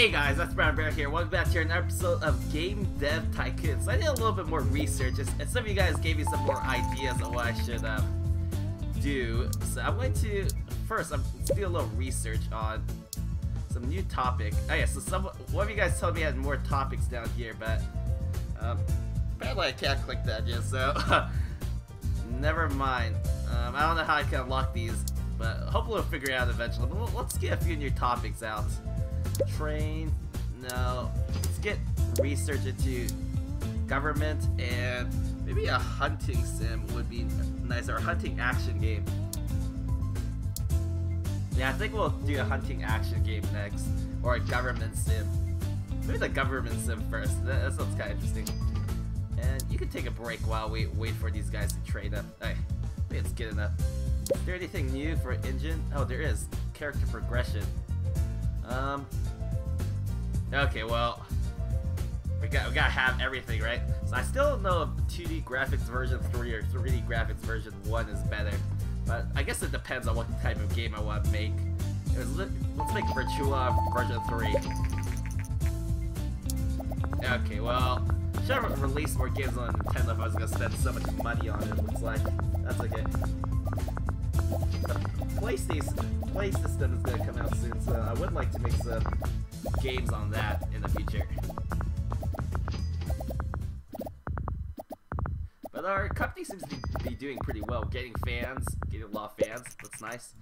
Hey guys, that's Brown Bear here. Welcome back to an episode of Game Dev Tycoon. So I did a little bit more research, and some of you guys gave me some more ideas on what I should um, do. So I'm going to first I'm do a little research on some new topic. Oh yeah, so some one of you guys told me I had more topics down here, but um, apparently I can't click that yet. So never mind. Um, I don't know how I can unlock these, but hopefully we'll figure it out eventually. But let's get a few new topics out. Train, no. Let's get research into government and maybe a hunting sim would be nice, or a hunting action game. Yeah, I think we'll do a hunting action game next, or a government sim. Maybe the government sim first. That, that sounds kind of interesting. And you can take a break while we wait for these guys to trade up. Hey, it's good enough. Is there anything new for engine? Oh, there is. Character progression. Um. Okay, well, we got we gotta have everything, right? So I still don't know if 2D graphics version 3 or 3D graphics version 1 is better, but I guess it depends on what type of game I want to make. Let's make Virtua version 3. Okay, well, should have released more games on Nintendo if I was gonna spend so much money on it. Looks like that's okay. Play System is gonna come out soon, so I would like to make some games on that in the future. But our company seems to be doing pretty well, getting fans, getting a lot of fans. That's nice.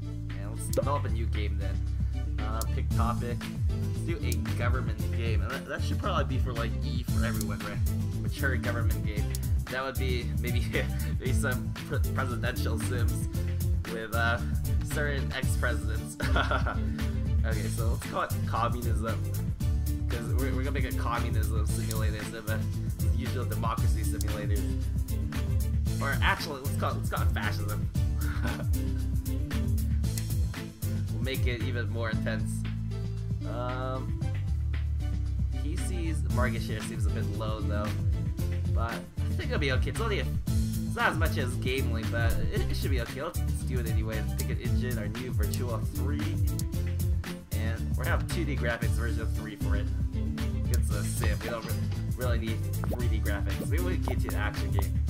And let's develop a new game then. Uh, pick topic. Let's do a government game. And that, that should probably be for like E for everyone, right? Mature government game. That would be maybe maybe some pre presidential sims with uh, certain ex-presidents. okay, so let's call it communism because we're, we're, gonna make a communism simulator instead of a usual democracy simulator. Or actually, let's call it, let's call it fascism. we'll make it even more intense. Um, PC's market share seems a bit low though, but I think it'll be okay. It's only a, it's not as much as Gameling, but it, it should be okay. Let's, do it anyway. Let's engine, our new Virtua 3, and we're gonna have 2D graphics version 3 for it. It's a sim. We don't really need 3D graphics. We would get you an action game.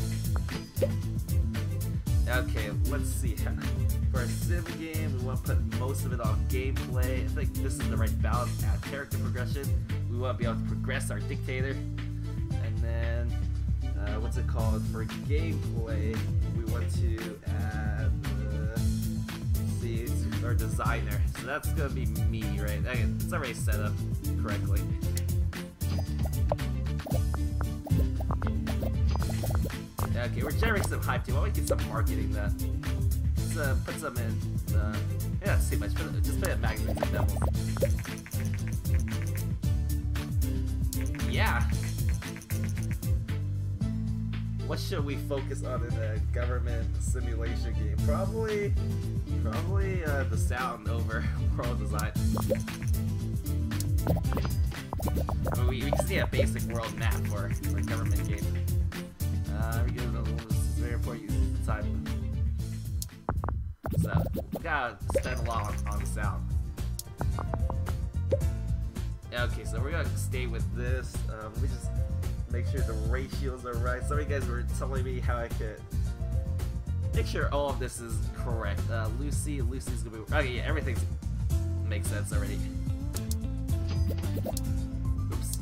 Okay, let's see. For a sim game, we want to put most of it on gameplay. I think this is the right balance. Add character progression. We want to be able to progress our dictator. And then, uh, what's it called? For gameplay, see, designer. So that's to be me, right? It's already set up correctly. Okay, we're generating some hype too. Why don't we get some marketing that? Let's uh, put some in. Uh, yeah, that's too much. Put, just put it in magazines and devils. Yeah. What should we focus on in a government simulation game? Probably, probably uh, the sound over world design. But we, we just need a basic world map for, a government game. Uh, we get. This is very important time. So, we gotta spend a lot on, on sound. Okay, so we're gonna stay with this. Um, we just make sure the ratios are right. Some of you guys were telling me how I could make sure all of this is correct. Uh, Lucy, Lucy's gonna be. Okay, yeah, everything makes sense already. Oops.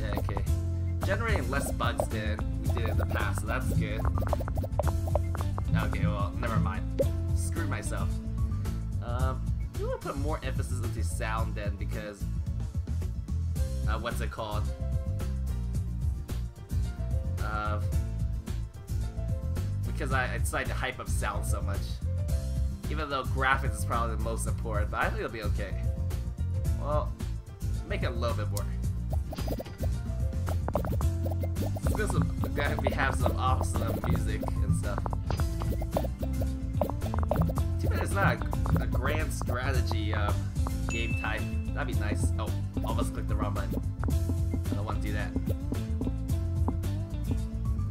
Yeah, okay. Generating less bugs than we did in the past, so that's good. Okay, well, never mind. Screw myself. Um, we want to put more emphasis into sound then because, uh, what's it called? Uh, because I, I decided to hype up sound so much. Even though graphics is probably the most important, but I think it'll be okay. Well, make it a little bit more. Because we have some awesome music and stuff. Too bad it's not a, a grand strategy um, game type. That'd be nice. Oh, almost clicked the wrong button. I don't want to do that.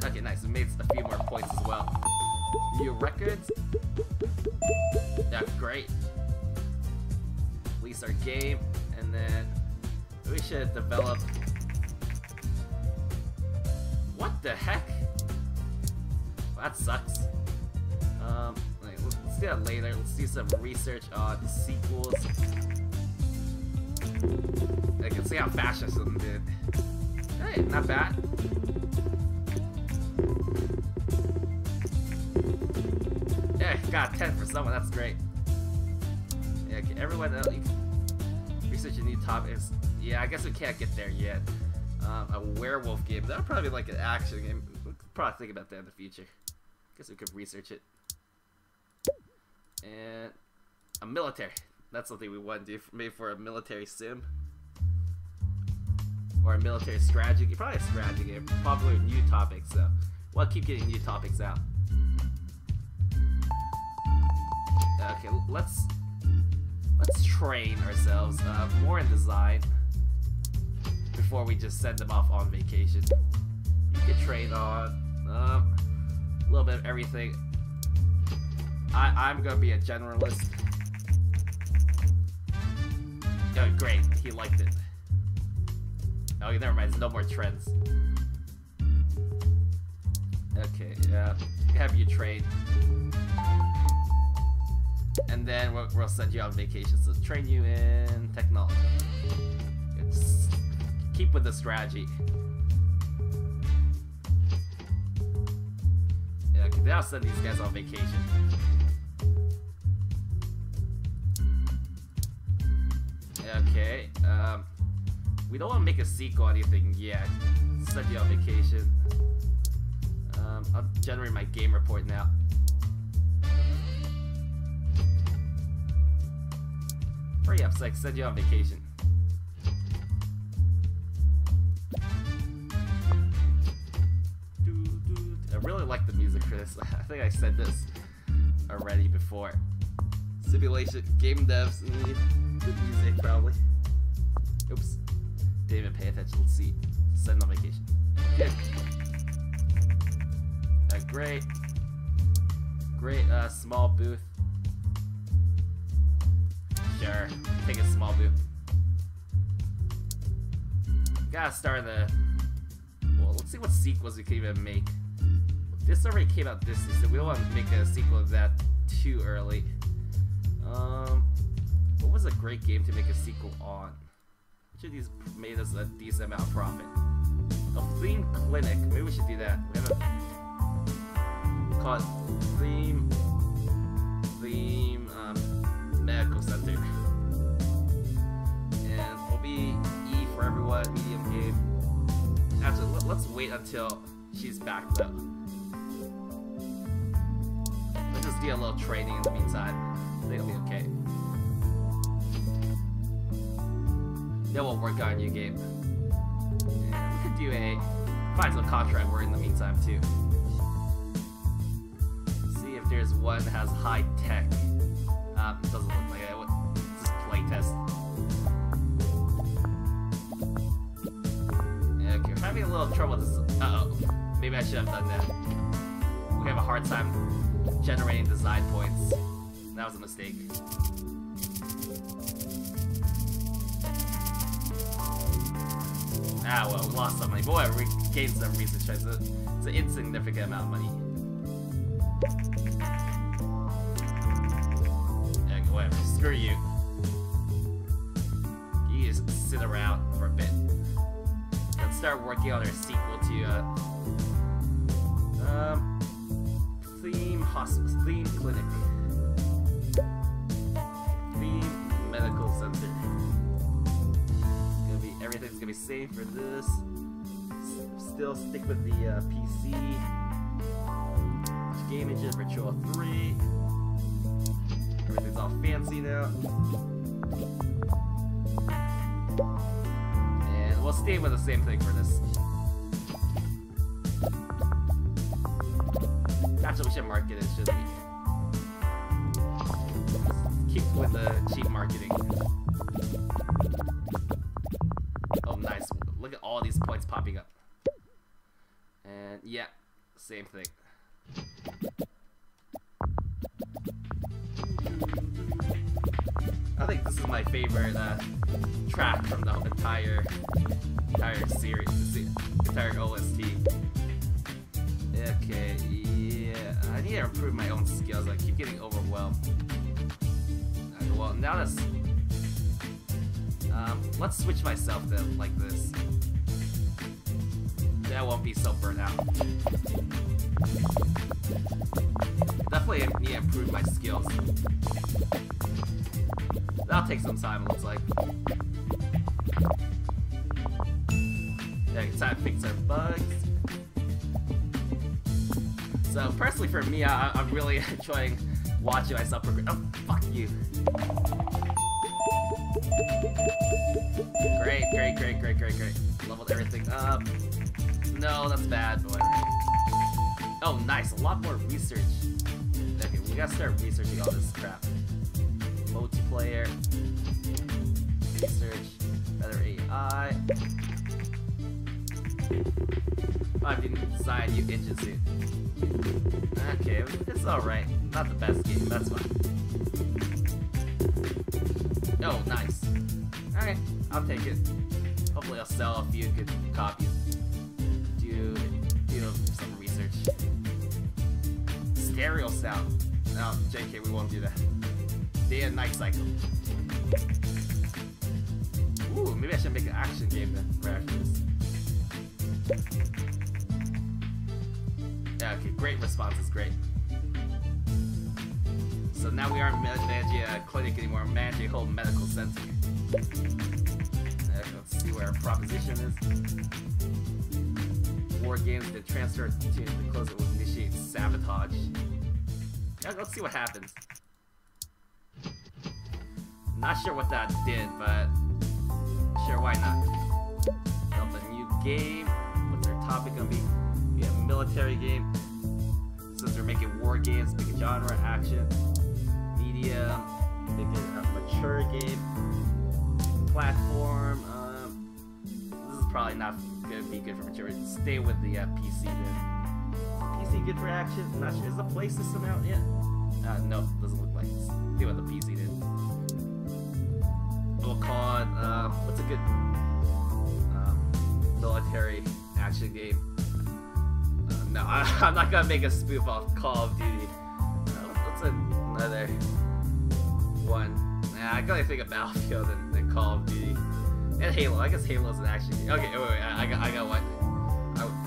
Okay, nice. We made a few more points as well. New records. That's great. Release our game, and then we should develop. What the heck? Well, that sucks. Um, let's do that later. Let's do some research on sequels. I can see how Fascism did. Hey, not bad. Yeah, got 10 for someone, that's great. Yeah, everyone else, research a new topics. Yeah, I guess we can't get there yet. Um, a werewolf game, that would probably be like an action game. We could probably think about that in the future. I guess we could research it. And a military. That's something we want to do, maybe for a military sim. Or a military strategy, probably a strategy game. popular new topics, so we'll keep getting new topics out. Okay, let's let's train ourselves uh, more in design before we just send them off on vacation. You can train on um, a little bit of everything. I I'm gonna be a generalist. Oh, great, he liked it. Oh, never mind. There's no more trends. Okay, yeah. Have you train and then we'll, we'll send you on vacation So train you in technology. Keep with the strategy. Yeah, okay, I'll send these guys on vacation. Okay, um, we don't want to make a sequel or anything yet. Send you on vacation. Um, I'll generate my game report now. Hurry up Sex. Send you on vacation. I really like the music for this. I think I said this already before. Simulation, game devs need good music probably. Oops. Even pay attention. Let's see. Send on vacation. Uh, great. Great uh, small booth. Sure. Take a small booth. Gotta start the... Well, let's see what sequels we can even make. This already came out this season. We don't want to make a sequel of that too early. Um, what was a great game to make a sequel on? Which of these made us a decent amount of profit? A theme clinic. Maybe we should do that. We have a called theme theme um, medical center. And it'll be E for everyone, medium game. Actually, let's wait until she's back though. Let's just do a little training in the meantime. I think it'll be okay. Then we'll work on new game. And we could do a find some contract work in the meantime too. See if there's one that has high tech. Um, doesn't look like it. Just play test. Okay, we're having a little trouble this. Uh oh. Maybe I should have done that. We have a hard time generating design points. That was a mistake. Ah, well, we lost some money. But whatever, we gained some research. It's, it's an insignificant amount of money. Yeah, whatever. Screw you. You just sit around for a bit. Let's start working on our sequel to, uh... Um... Theme Hospice. Theme Clinic. Theme Medical Center everything's gonna be safe for this. S still stick with the uh, PC. Game engine Virtua 3. Everything's all fancy now. And we'll stay with the same thing for this. That's what we should market it, shouldn't we? Keep with the cheap marketing. Same thing. I think this is my favorite uh, track from the entire entire series, entire OST. Okay, yeah, I need to improve my own skills. I keep getting overwhelmed. Okay, well, now let's um, let's switch myself to like this. That won't be so burnt out. Definitely need to improve my skills. That'll take some time, it looks like. Yeah, it's time to fix our bugs. So, personally for me, I, am really enjoying watching myself progress. Oh, fuck you. Great, great, great, great, great, great. Leveled everything up. No, that's bad, but whatever. Oh, nice. A lot more research. Okay, we gotta start researching all this crap. Multiplayer. Research. Better AI. I didn't design new engine suit. Okay, it's alright. Not the best game, that's fine. Oh, nice. Alright, I'll take it. Hopefully I'll sell a few good copies. Sound. No, JK, we won't do that. Day and night cycle. Ooh, maybe I should make an action game then, right. Yeah, okay, great response is great. So now we aren't managing a uh, clinic anymore, we're managing whole medical center. let's see where our proposition is. War games that transfer to the close it will initiate sabotage. Let's see what happens. Not sure what that did, but sure, why not? Develop a new game. What's our topic gonna be? Yeah, military game. Since we're making war games, make a genre, action, media, it a mature game, platform. Um, this is probably not gonna be good for mature. Stay with the uh, PC then. PC good for action? Not sure. Is the play system out yet? Uh, no, doesn't look like it's. Stay with the PC then. We'll call it. Uh, what's a good um, military action game? Uh, no, I, am not gonna make a spoof off Call of Duty. Uh, what's another one? Nah, I gotta think of Battlefield and, and Call of Duty. And Halo. I guess Halo's an action game. Okay, wait, wait, I, got, I got one.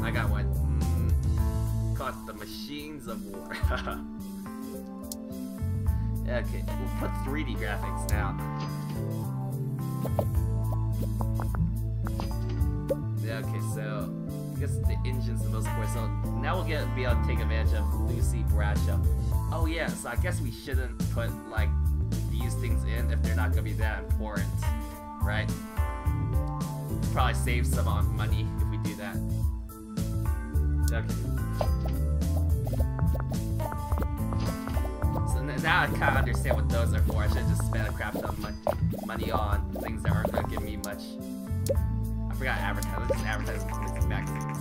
I, I got one. Called the Machines of War. okay, we'll put 3D graphics now. Yeah, okay, so I guess the engine's the most important. So now we'll get be able to take advantage of Lucy Bradshaw. Oh yeah, so I guess we shouldn't put like these things in if they're not gonna be that important, right? Probably save some on money if we do that. Okay. Now I kind of understand what those are for. I should just spend a crap ton of money on things that aren't gonna give me much. I forgot advertising. Just advertising magazines.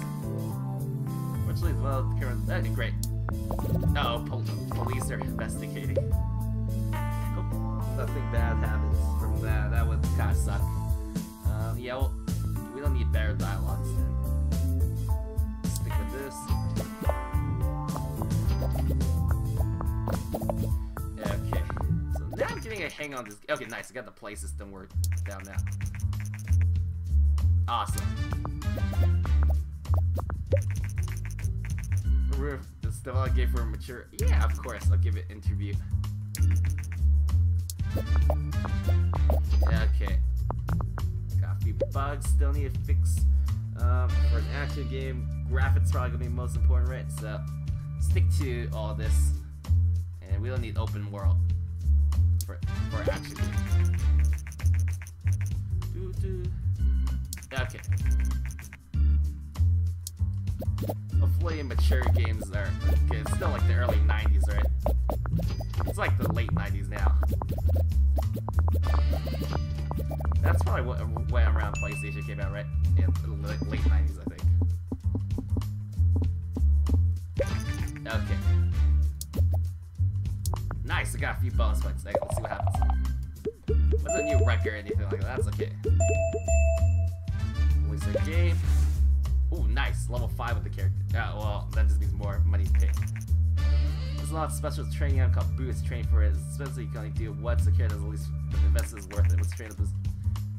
Which leads well. That'd be great. Uh oh, pol police are investigating. Nothing bad happens from that. That would kind of suck. Um, yeah, well, we don't need better dialogues hang on this. Okay, nice. I got the play system work down now. Awesome. Still a game for a mature. Yeah, of course. I'll give it interview. Okay. Got a few bugs still need to fix. Um, for an action game, graphics probably gonna be most important, right? So stick to all this, and we don't need open world for for action. Okay. Hopefully mature games are okay, it's still like the early 90s, right? It's like the late 90s now. That's probably when around PlayStation came out, right? In the late 90s, I think. I got a few bonus points. Let's see what happens. What's a new record or anything like that. That's okay. Release a game. Ooh, nice. Level 5 with the character. Yeah, well, that just means more money to pay. There's a lot of special training I'm called Boost. Training for it is expensive. You can only do once. The character at least the investment is worth it. What's trained is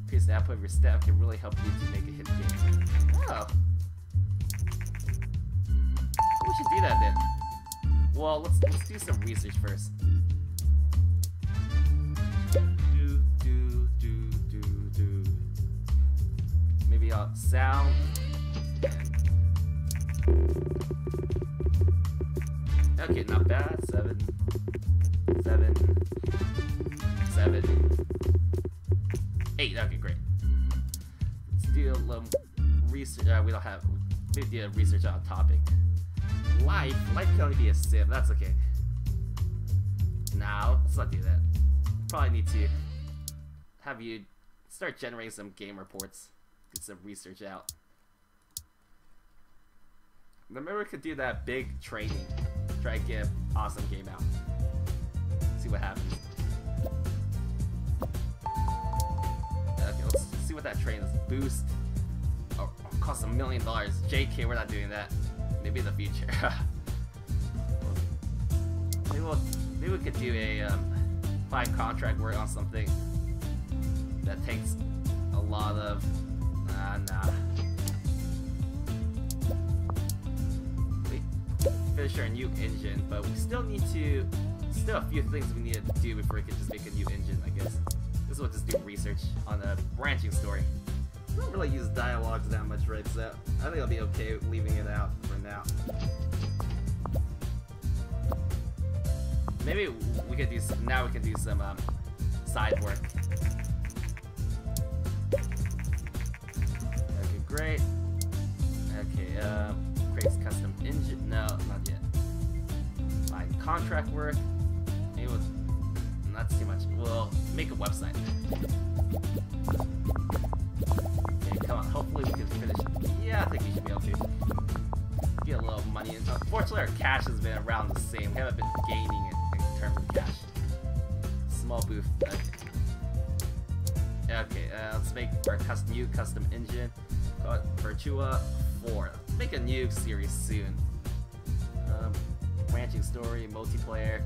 piece the output of your staff can really help you to make a hit game. Oh. We should do that then. Well, let's let's do some research first. Maybe sound. Okay, not bad. Seven, seven, seven, eight. Okay, great. Let's do a little research. Uh, we don't have. We do research on a topic. Life. Life can only be a sim. That's okay. Now, let's not do that. Probably need to have you start generating some game reports. Get some research out. Remember, we could do that big training. Try to get an awesome game out. See what happens. Okay, let's see what that train is. Boost. Oh, oh, cost a million dollars. JK, we're not doing that. Maybe in the future. maybe, we'll, maybe we could do a um, contract work on something that takes a lot of. Nah, nah. We finish our new engine, but we still need to. Still a few things we need to do before we can just make a new engine, I guess. This is what just do research on a branching story. We don't really use dialogues that much, right? So I think I'll be okay leaving it out for now. Maybe we could do some, now we can do some um, side work. Great. Okay, uh, creates custom engine. No, not yet. Find contract work. Maybe we'll, not too much. We'll make a website. Okay, come on. Hopefully we can finish. Yeah, I think we should be able to get a little money. Unfortunately, our cash has been around the same. We haven't been gaining it in terms of cash. Small booth. Okay. Okay, uh, let's make our custom, new custom engine. It Virtua 4. Make a new series soon. Um, branching story, multiplayer,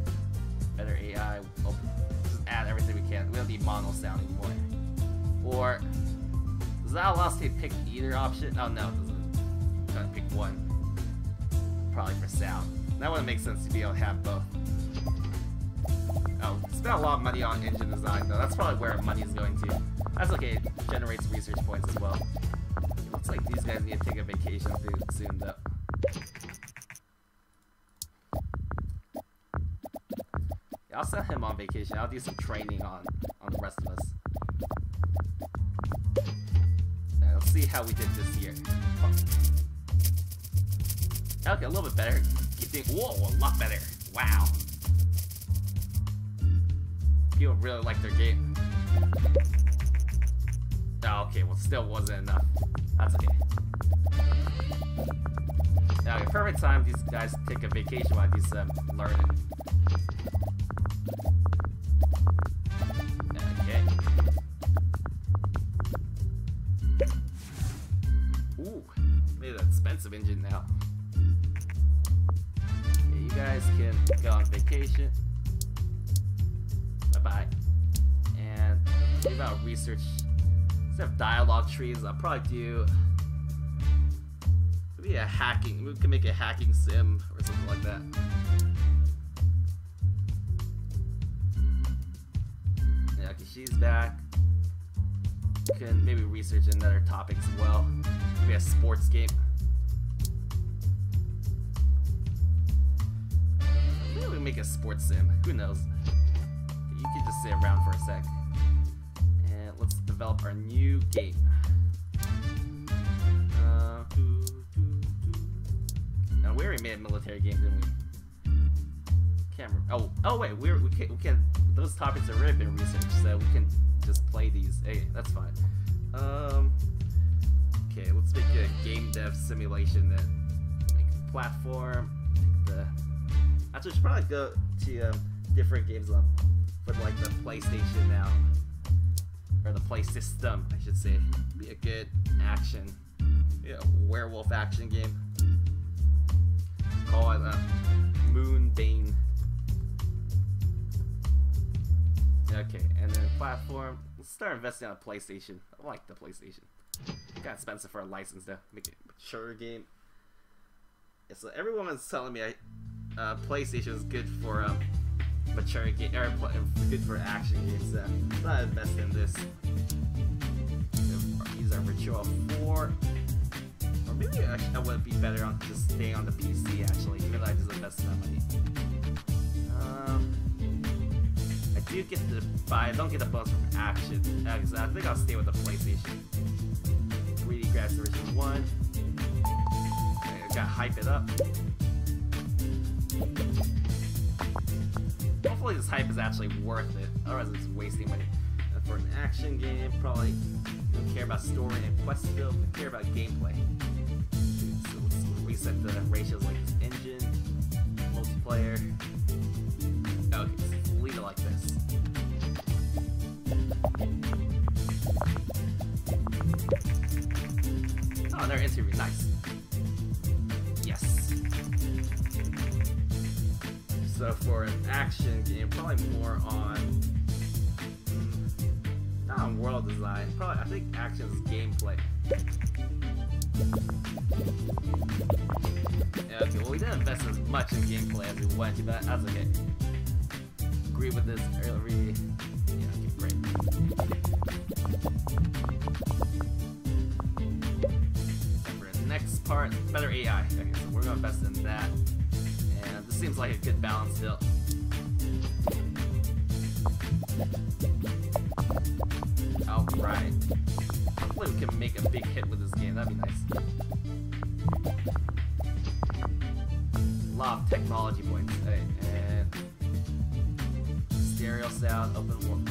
better AI. We'll just add everything we can. We don't need mono sound anymore. Or does that allow us to pick either option? Oh no, it. Gotta pick one. Probably for sound. That wouldn't make sense to be able to have both. Oh, spent a lot of money on engine design though. That's probably where money is going to. That's okay, it generates research points as well. Like these guys need to take a vacation soon though. Yeah, I'll send him on vacation. I'll do some training on, on the rest of us. Yeah, let's see how we did this year. Okay, a little bit better. Keep doing- whoa, a lot better. Wow. People really like their game. Oh, okay, well, still wasn't enough. That's okay. Okay, perfect time these guys take a vacation while these um, learning. Okay. Ooh, made an expensive engine now. Okay, you guys can go on vacation. Bye bye. And maybe I'll research instead of dialogue trees. I'll probably do maybe a hacking. We can make a hacking sim or something like that. Yeah, okay, she's back. Can maybe research another topic as well. Maybe a sports game. Maybe we make a sports sim. Who knows? You can just sit around for a sec. Develop our new game. Uh. Now we already made a military game, didn't we? Can't. Oh, oh wait, we're, we can, we can. Those topics have already been researched, so we can just play these. Hey, that's fine. Um. Okay, let's make a game dev simulation that make a platform. Make the actually, should probably go to um, different games level for like the PlayStation now. Or the play system, I should say, be a good action, you werewolf action game. Call it uh, Moonbane. Okay, and then platform. Let's start investing on a PlayStation. I like the PlayStation. Got expensive for a license though. Make it a mature game. Yeah, so everyone's telling me I, uh, PlayStation is good for um, mature game or good for action games. Uh, I invest in this. These are Virtua 4. Or maybe I, I would be better on just staying on the PC actually, even though I just invested that money. Um, I do get the, but I don't get the bonus from action. Uh, I think I'll stay with the PlayStation. 3D Graphics Version 1. I gotta hype it up. Hopefully this hype is actually worth it, otherwise it's wasting money. And for an action game, probably don't care about story and quest build, but care about gameplay. So let's reset the ratios like this engine, multiplayer. Okay, leave it like this. Oh, their interview, nice. So for an action game, probably more on mm, not on world design. Probably I think action is gameplay. Yeah, okay, well we didn't invest as much in gameplay as we wanted to, but that's okay. Agree with this early. Yeah, okay, great. And for the next part, better AI. Okay, so we're gonna invest in that. Seems like a good balance still. Alright. Hopefully we can make a big hit with this game, that'd be nice. Lot of technology points. Hey, and stereo sound, open world.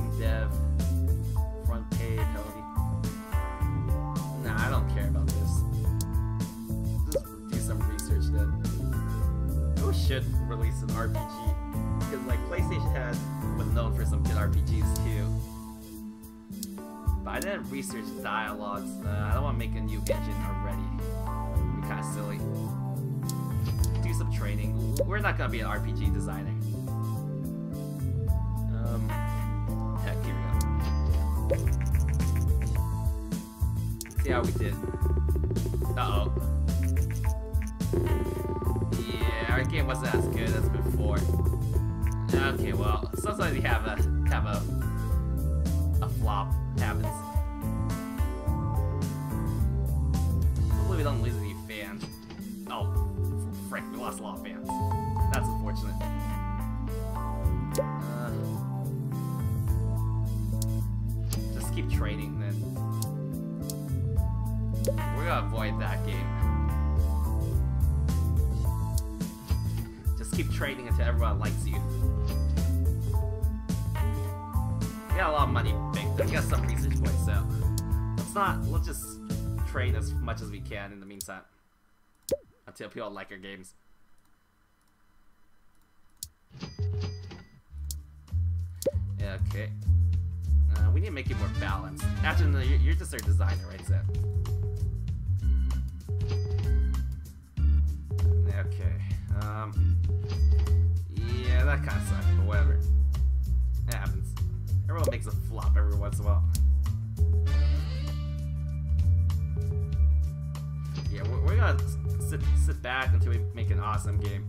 Game dev. Front page penalty. Nah, I don't care about this. Just do some research then. We should release an RPG. Because like PlayStation has was known for some good RPGs too. But I didn't research dialogues. Uh, I don't want to make a new engine already. It'd be kind of silly. Do some training. We're not gonna be an RPG designer. See how we did. Uh oh. Yeah, our game wasn't as good as before. Okay, well, sometimes we have a have a a flop not. Let's just train as much as we can in the meantime until people like our games. Yeah, okay. Uh, we need to make it more balanced. Actually, no, you're, just our designer, right, Zeb? Okay. Um. Yeah, that kind of sucks, but whatever. It happens. Everyone makes a flop every once in a while. Want to sit sit back until we make an awesome game.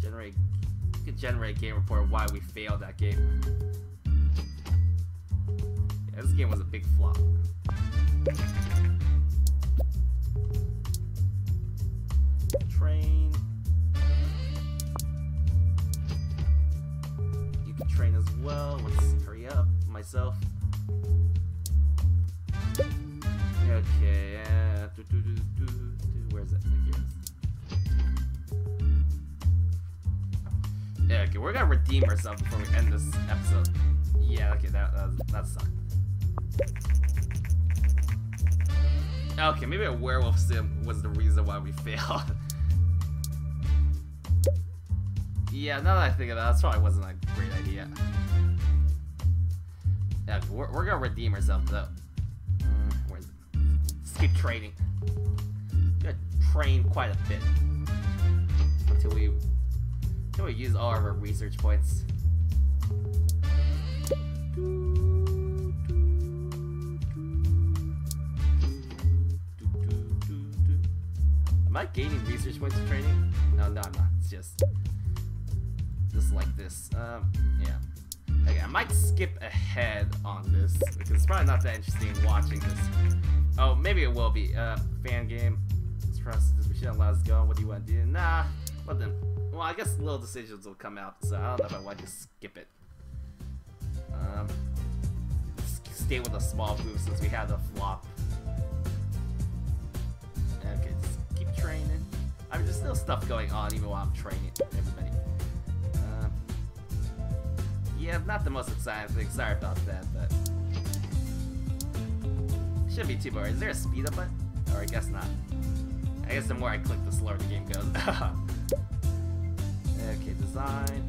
Generate, you could generate game report why we failed that game. Yeah, this game was a big flop. Train. You can train as well. Let's hurry up, myself. Okay, we're gonna redeem ourselves before we end this episode. Yeah, okay, that that, that sucked. Okay, maybe a werewolf sim was the reason why we failed. yeah, now that I think of that, that probably wasn't a great idea. Yeah, we're, we're gonna redeem ourselves though. Mm? Let's keep training. Gonna train quite a bit until we until we use all of our research points. Am I gaining research points for training? No, no, I'm not. It's just just like this. Um, yeah. Okay, I might skip ahead on this because it's probably not that interesting watching this. Oh, maybe it will be. Uh, fan game. Let's press this machine allows go. What do you want to do? Nah. What then? Well, I guess little decisions will come out, so I don't know if I want to skip it. Um, stay with a small boost since we had the flop. Okay, just keep training. I mean, there's still stuff going on even while I'm training everybody. Um, yeah, not the most exciting thing. Sorry about that, but shouldn't be too boring. Is there a speed up button? Or I guess not. I guess the more I click, the slower the game goes. okay, design.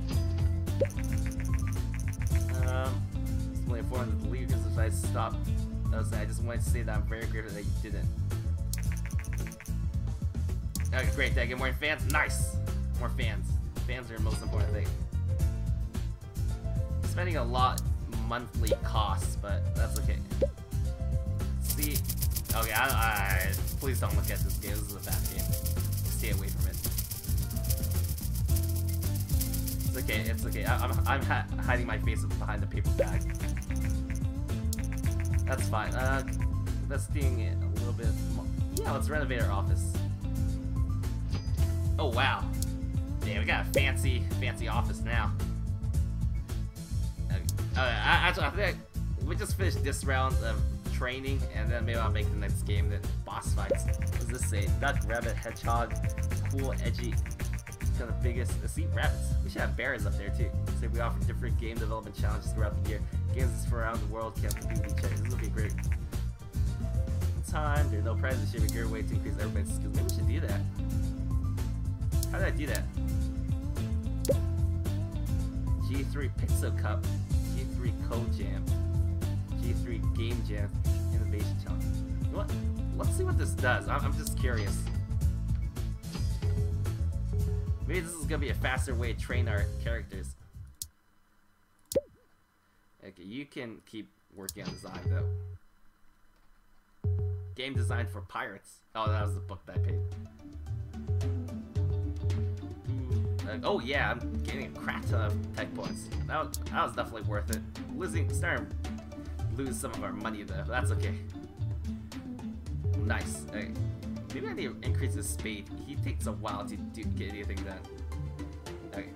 Um, only informed that the because if I stopped, I just wanted to say that I'm very grateful that you didn't. Okay, great. Did I get more fans? Nice! More fans. Fans are the most important thing. Spending a lot monthly costs, but that's okay. See? Okay, I, I, please don't look at this game. This is a bad game. Stay away It's okay. It's okay. I, am I'm, I'm ha hiding my face behind the paper bag. That's fine. Uh, investing it a little bit. Yeah, let's renovate our office. Oh wow. Yeah, we got a fancy, fancy office now. Okay. Uh, I, actually, I think we just finished this round of training, and then maybe I'll make the next game the boss fights. What does this say? Duck, rabbit, hedgehog, cool, edgy, kind of biggest. Let's see, rabbits. We should have bears up there too. Say we offer different game development challenges throughout the year. Games from around the world can compete with each other. This will be great. Time, there are no prizes. Should be a great way to increase everybody's skills. Maybe we should do that. How did I do that? G3 Pixel Cup, G3 Code Jam, G3 Game Jam Innovation Challenge. You know what? Let's see what this does. I'm, I'm just curious. Maybe this is gonna be a faster way to train our characters. Okay, you can keep working on design though. Game designed for pirates. Oh, that was the book that I paid. Uh, oh yeah, I'm getting a crap ton of tech points. That was, that was definitely worth it. Losing, starting lose some of our money though. That's okay. Nice. Okay. Maybe I need to increase his speed. He takes a while to do, get anything done. Okay.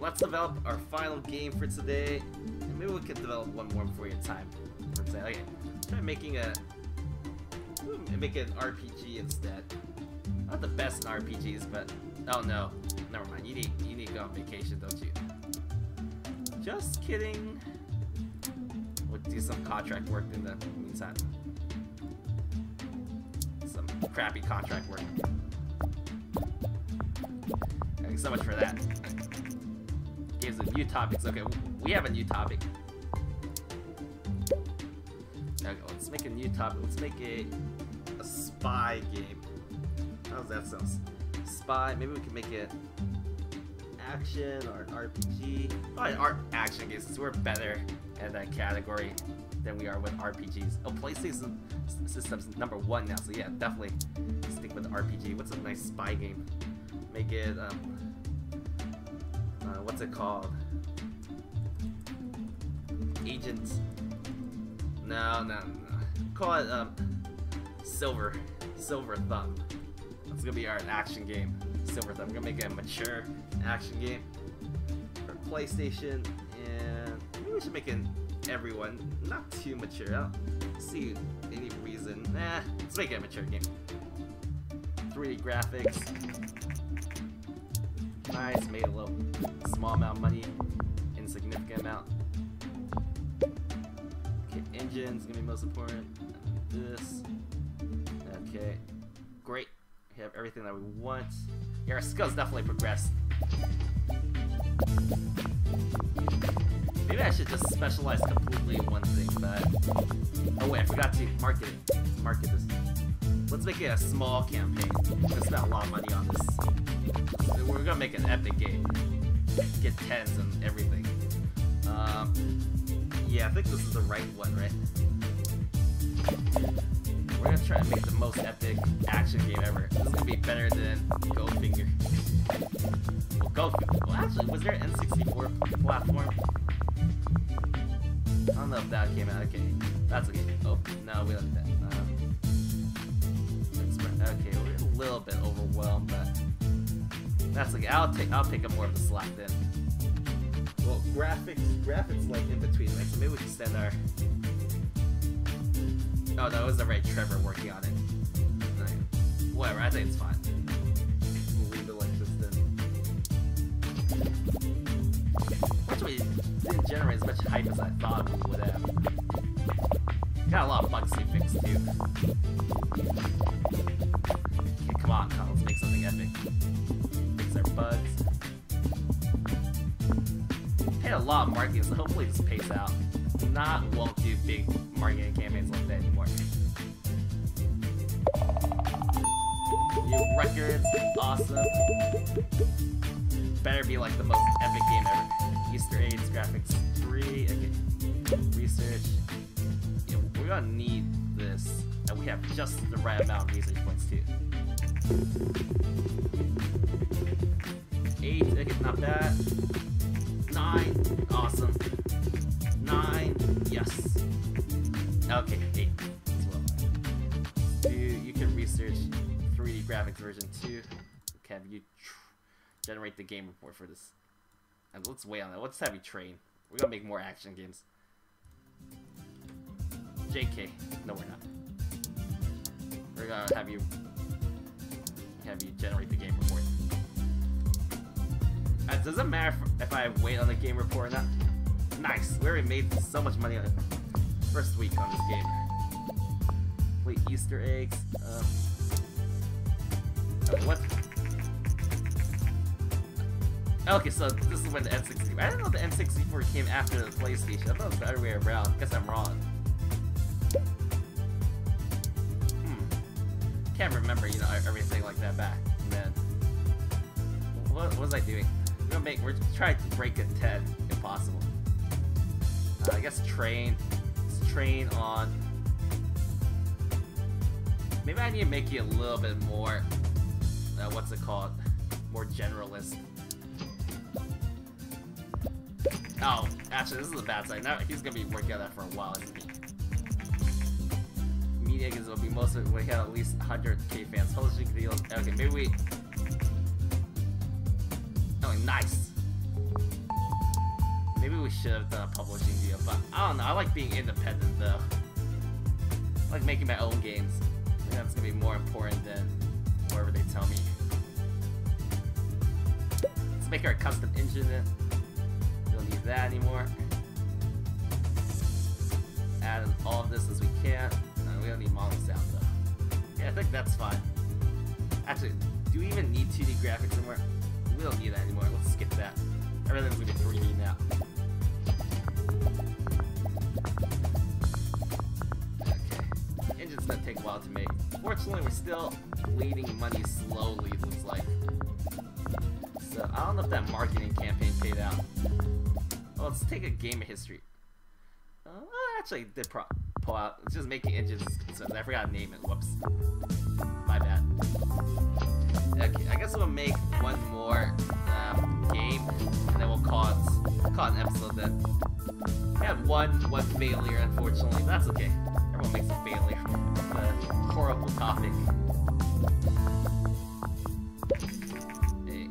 Let's develop our final game for today. Maybe we can develop one more before your time. For today. Okay. Try making a make an RPG instead. Not the best in RPGs, but oh no, never mind. You need you need to go on vacation, don't you? Just kidding. We'll do some contract work in the meantime. Crappy contract work. Okay, so much for that. Gives a new topics. Okay, we have a new topic. Okay, let's make a new topic. Let's make a, a spy game. How does that sound? Spy. Maybe we can make it action or an RPG. Probably art action games, we're better in that category than we are with RPGs. Oh, PlayStation system's number one now, so yeah, definitely stick with RPG. What's a nice spy game? Make it, um, uh, what's it called? Agent. No, no, no. Call it, um, Silver. Silver Thumb. That's gonna be our action game. Silver Thumb. We're gonna make a mature action game for PlayStation, and maybe we should make it everyone. Not too mature. I don't see any reason. Nah, let's make it a mature game. 3D graphics. Nice, made a little small amount of money, insignificant amount. Okay, engine's gonna be most important. This. Okay. We have everything that we want. Yeah, our skills definitely progressed. Maybe I should just specialize completely in one thing, but... Oh wait, I forgot to market it. Market this. Let's make it a small campaign. Let's spend a lot of money on this. We're gonna make an epic game. Get tens and everything. Um, yeah, I think this is the right one, right? We're gonna try to make the most epic action game ever. Is gonna be better than Goldfinger. Well, Goldfinger. Well, actually, was there an N64 platform? I don't know if that came out. Okay, that's okay. Oh, no, we don't need that. Um, okay, we're a little bit overwhelmed, but that's okay. I'll take. I'll pick up more of the slack then. Well, graphics, graphics like in between, like so maybe we can send our. Oh, that was the right Trevor working on it. Right. Whatever, I think it's fine. We'll leave it like this then. Actually, didn't generate as much hype as I thought we would have. Got a lot of bugs to fix too. Okay, come on, let's make something epic. Fix our bugs. Paid a lot of marketing, so hopefully this pays out. Not won't do big marketing campaigns like that anymore. New records, awesome. Better be like the most epic game ever. Easter eggs, graphics 3, okay. Research. Yeah, we're gonna need this. And we have just the right amount of research points too. 8, okay, not bad. 9, awesome. Okay, 8 as well. You, can research 3D graphics version 2. Can you generate the game report for this? And let's wait on that. Let's have you train. We're gonna make more action games. JK. No, we're not. We're gonna have you have you generate the game report. Uh, it doesn't matter if, if I wait on the game report or not. Nice. We already made so much money on it. First week on this game. Wait, Easter eggs. Uh, okay, what? Okay, so this is when the N64. I didn't know the N64 came after the PlayStation. I thought it was the other way around. Guess I'm wrong. Hmm. Can't remember, you know, everything like that back then. What, what was I doing? We're gonna make. We're trying to break a 10 if possible. Uh, I guess train. Train on. Maybe I need to make you a little bit more. Uh, what's it called? More generalist. Oh, actually, this is a bad sign. Now he's gonna be working on that for a while? Media gives will be most of we have at least 100k fans. Publishing deals. Okay, maybe we. Oh, nice. Maybe we should have uh, done a publishing deal, but I don't know. I like being independent though. I like making my own games. That's gonna be more important than whatever they tell me. Let's make our custom engine then We Don't need that anymore. Add all of this as we can. No, we don't need model sound though. Yeah, I think that's fine. Actually, do we even need 2D graphics anymore? We don't need that anymore. Let's skip that. Everything's gonna be 3D now. Gonna take a while to make. Fortunately, we're still bleeding money slowly, looks like. So I don't know if that marketing campaign paid out. Well, let's take a game of history. Uh, actually, did pro pull out. It's just making engines concerned. I forgot to name it. Whoops. My bad. Okay, I guess we'll make one more um, game, and then we'll call it call it an episode. Then we one one failure, unfortunately. That's okay. Everyone makes a failure. Horrible topic. Hey.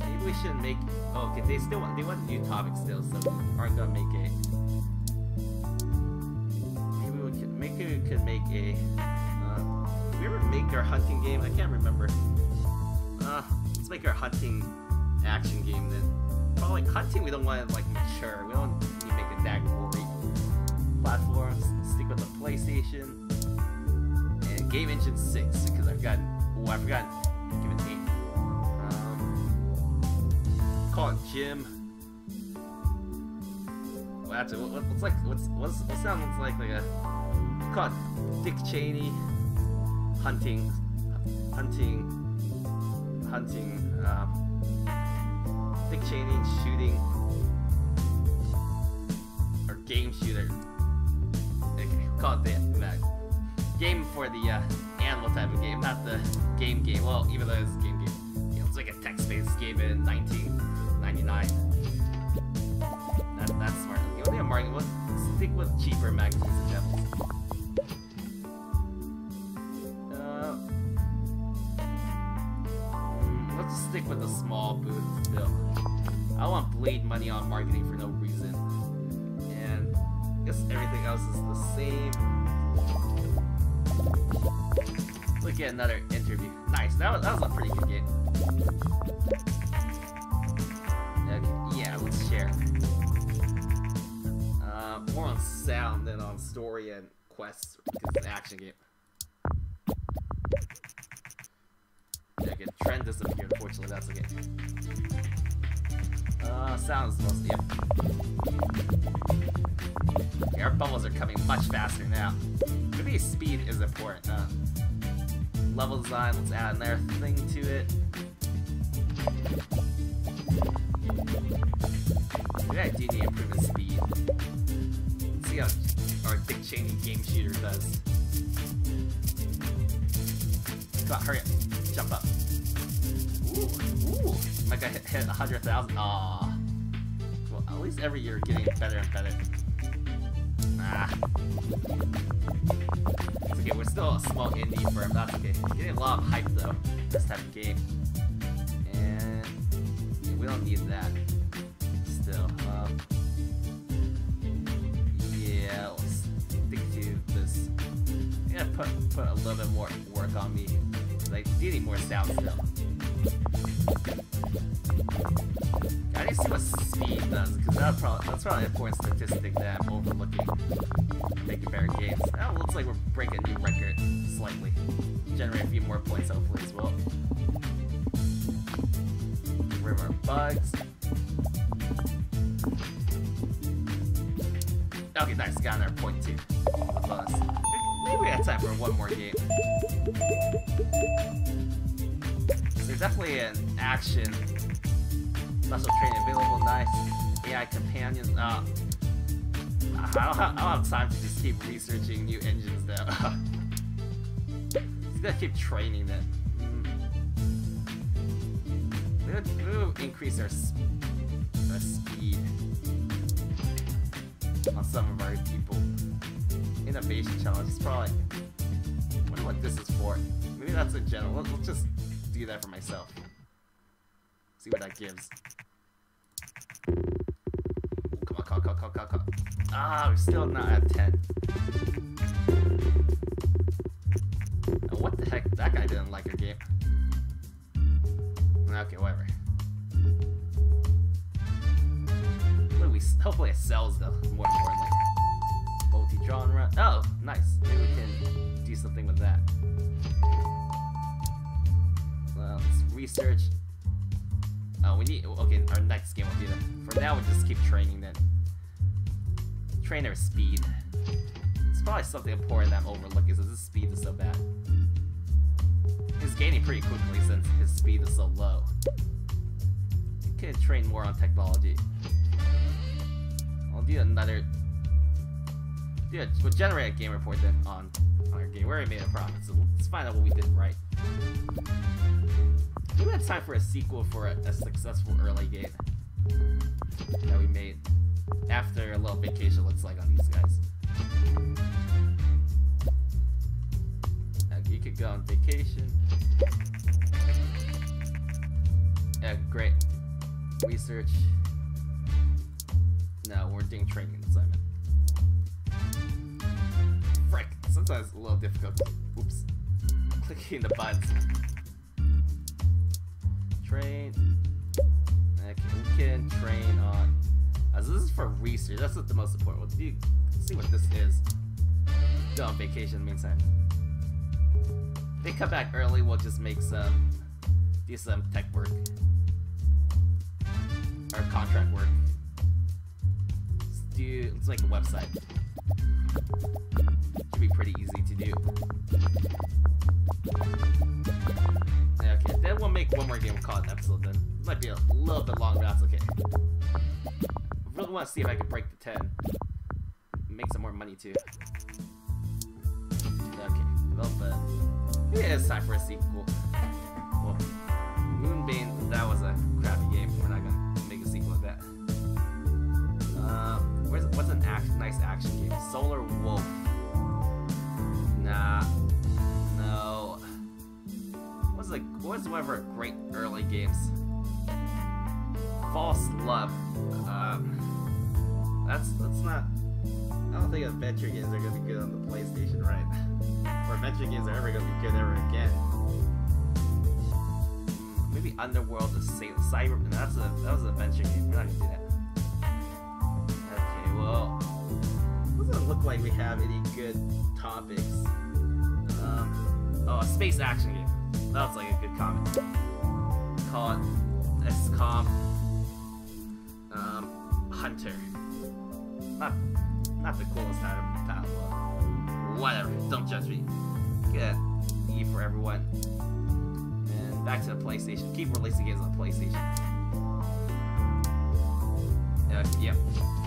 Maybe we should make. Oh, okay. They still want. They want new topics still, so we aren't gonna make a. Maybe we could. Maybe we could make a. Uh, we ever make our hunting game? I can't remember. Uh, let's make our hunting action game then. Probably hunting. We don't want to like mature. We don't need to make it that gory. Platforms. PlayStation. And Game Engine 6 because I've got. Oh, I forgot. Give it eight. Um, call it Jim. Well, what, what- what's like? What's what's what sounds like like a call it Dick Cheney hunting, hunting, hunting. Um, Dick Cheney shooting or game shooter. Call it that. that. Game for the uh, animal type of game, not the game game. Well, even though it's game game, you know, it's like a text-based game in 1999. That, that's smart. You know, marketing. Let's stick with cheaper magazines and. Uh, let's stick with the small booth still. I want bleed money on marketing for no reason. Everything else is the same. Look at another interview. Nice. That was, that was a pretty good game. Okay, yeah, let's share. Uh, more on sound than on story and quests because it's an action game. Good. Trend disappeared. Unfortunately, that's okay. Uh, sounds mostly. Yep. Bubbles are coming much faster now. Maybe speed is important. Uh, level design. Let's add another thing to it. Maybe I do need speed. Let's see how our Dick Cheney game shooter does. Come on, hurry up. Jump up. My guy hit, hit 100,000. Aw. Well, at least every year getting better and better. Ah. It's okay, we're still a small indie firm, that's okay. Getting a lot of hype though, this type of game. And yeah, we don't need that. Still. Um, yeah, let's stick to this. Gonna put, put a little bit more work on me. I do need more sound still. I need to see what speed does, because that's probably, that's probably an important statistic that I'm overlooking. Making better games. It looks like we're breaking a new record slightly. Generate a few more points hopefully as well. Rid our bugs. Okay, nice. Got another point too. Bonus. Maybe we have time for one more game. Definitely an action special training available. Nice AI companions. Uh, I don't, have, I don't have time to just keep researching new engines though. Just gotta keep training them. Mm. We increase our, our speed on some of our people. Innovation challenge is probably. I wonder what this is for. Maybe that's a general. Let's, let's do that for myself. See what that gives. Come on, on, come on, come on. Ah, we're still not at 10. Now, what the heck? That guy didn't like our game. Okay, whatever. What we, hopefully it sells though, more importantly. Multi-genre. Oh, nice. Maybe we can do something with that. Research. Oh, we need. Okay, our next game will be that. For now, we'll just keep training then. Train our speed. It's probably something important that I'm overlooking, so this speed is so bad. he's gaining pretty quickly since his speed is so low. You can train more on technology. I'll do another. Yeah, we'll generate a game report then on our game. We already made a profit, so let's find out what we did right. We had time for a sequel for a, a successful early game that we made after a little vacation looks like on these guys. Uh, you could go on vacation. Yeah, great. Research. No, we're doing training assignment. Sometimes a little difficult. Oops. Clicking the buttons. Train. Okay, we can train on. Uh, As this is for research. That's what the most important. We'll do, see what this is. Go on vacation in the meantime. They come back early, we'll just make some, do some tech work or contract work. Let's do. Let's make a website. Should be pretty easy to do. Okay, then we'll make one more game called episode. Then might be a little bit long, but that's okay. I really want to see if I can break the 10. Make some more money too. Okay, develop Yeah, it's time for a sequel. Well, Moonbane, that was a crappy game. We're not gonna make a sequel of that. Uh, what's an act, nice action game? Solar Wolf. Nah. No. What's like? What's one of our great early games? False Love. Um, that's that's not. I don't think adventure games are gonna be good on the PlayStation, right? or adventure games are ever gonna be good ever again. Maybe Underworld is Cyber. That's a that was an adventure game. We're not gonna do that. Like we have any good topics. Um, oh, a space action game. That was like a good comment. Call it XCOM um, Hunter. Not, not the coolest title, title whatever. Don't judge me. Get E for everyone. And back to the PlayStation. Keep releasing games on PlayStation. Uh, yep. Let's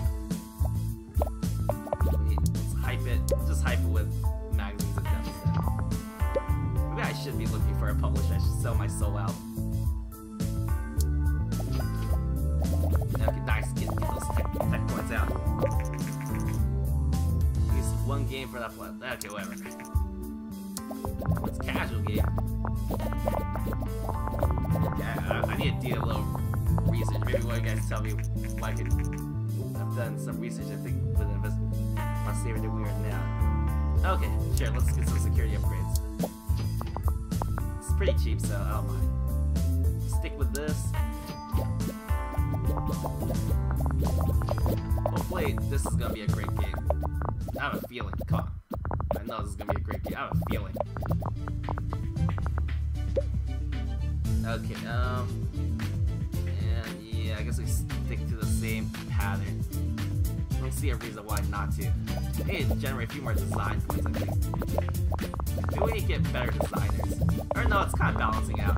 Looking for a publisher. I should sell my soul out. Okay, nice. Get, those tech, tech points out. Use one game for that flat. Okay, whatever. It's casual game. Yeah, I, need to do a little research. Maybe one of you guys tell me if I could. I've done some research, I think, with investment. My saver that we are now. Okay, sure, let's get some security upgrades. Cheap, so I don't mind. Stick with this. Hopefully, this is gonna be a great game. I have a feeling. Come on. I know this is gonna be a great game. I have a feeling. Okay, um... And yeah, I guess we stick to the same pattern. I don't see a reason why not to. Hey, generate a few more design points, I think. Maybe we need to get better designers. Or no, it's kind of balancing out.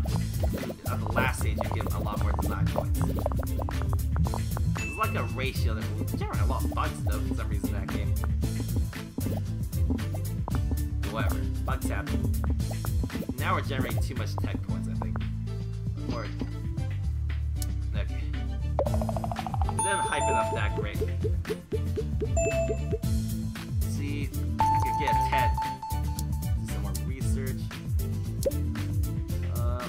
At the last stage, you get a lot more design points. It's like a ratio that we generate a lot of bugs though for some reason in that game. Whatever, bugs happen. Now we're generating too much tech points, I think. Or okay. Hype it up that great. See, I could get 10. Do some more research. Uh,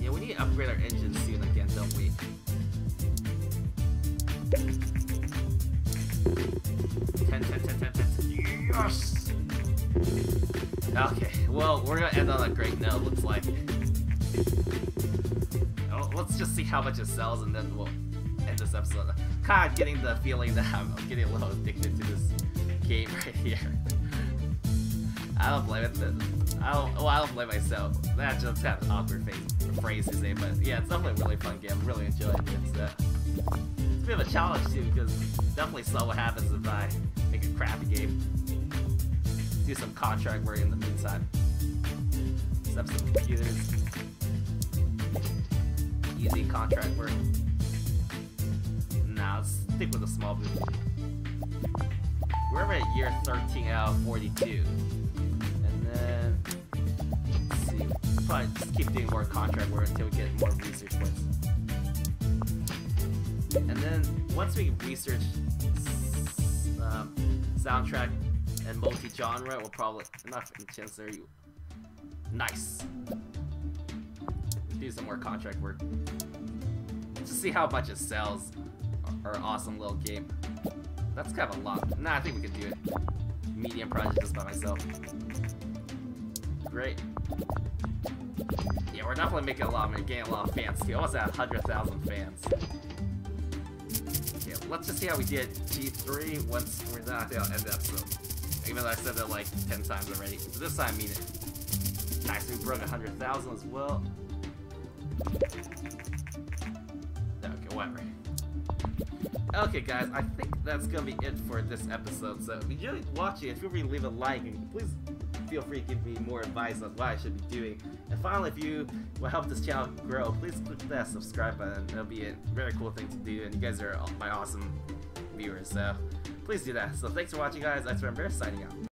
yeah, we need to upgrade our engine soon again, don't we? 10, 10, 10, 10, 10. Yes! Okay, well, we're gonna end on a great note, how much it sells and then we'll end this episode. Kind of getting the feeling that I'm getting a little addicted to this game right here. I don't blame it. I don't. Well, I don't blame myself. That's just kind of awkward phrase, to say, but yeah, it's definitely a really fun game. I'm really enjoying it. So. Uh, it's a bit of a challenge too, because definitely saw what happens if I make a crappy game. Do some contract work in the meantime. Steps of computers. Easy contract work. Nah, let's stick with a small booth. We're at year 13 out of 42. And then, let's see, probably just keep doing more contract work until we get more research points. And then, once we research um, soundtrack and multi-genre, we'll probably, not Chancellor, you, nice. Do some more contract work. Just see how much it sells. Our awesome little game. That's kind of a lot. Nah, I think we can do it. Medium project just by myself. Great. Yeah, we're definitely making a lot. We're getting a lot of fans too. Almost at 100,000 fans. Okay, let's just see how we did G3 once we're done. I think I'll end the episode. Even though I said that like 10 times already. But this time I mean it. Nice, we broke 100,000 as well. Okay, whatever. Okay, guys, I think that's gonna be it for this episode. So, if you enjoyed watching it, feel free to leave a like and please feel free to give me more advice on what I should be doing. And finally, if you will help this channel grow, please click that subscribe button. It'll be a very cool thing to do, and you guys are my awesome viewers, so please do that. So, thanks for watching, guys. That's Remember signing out.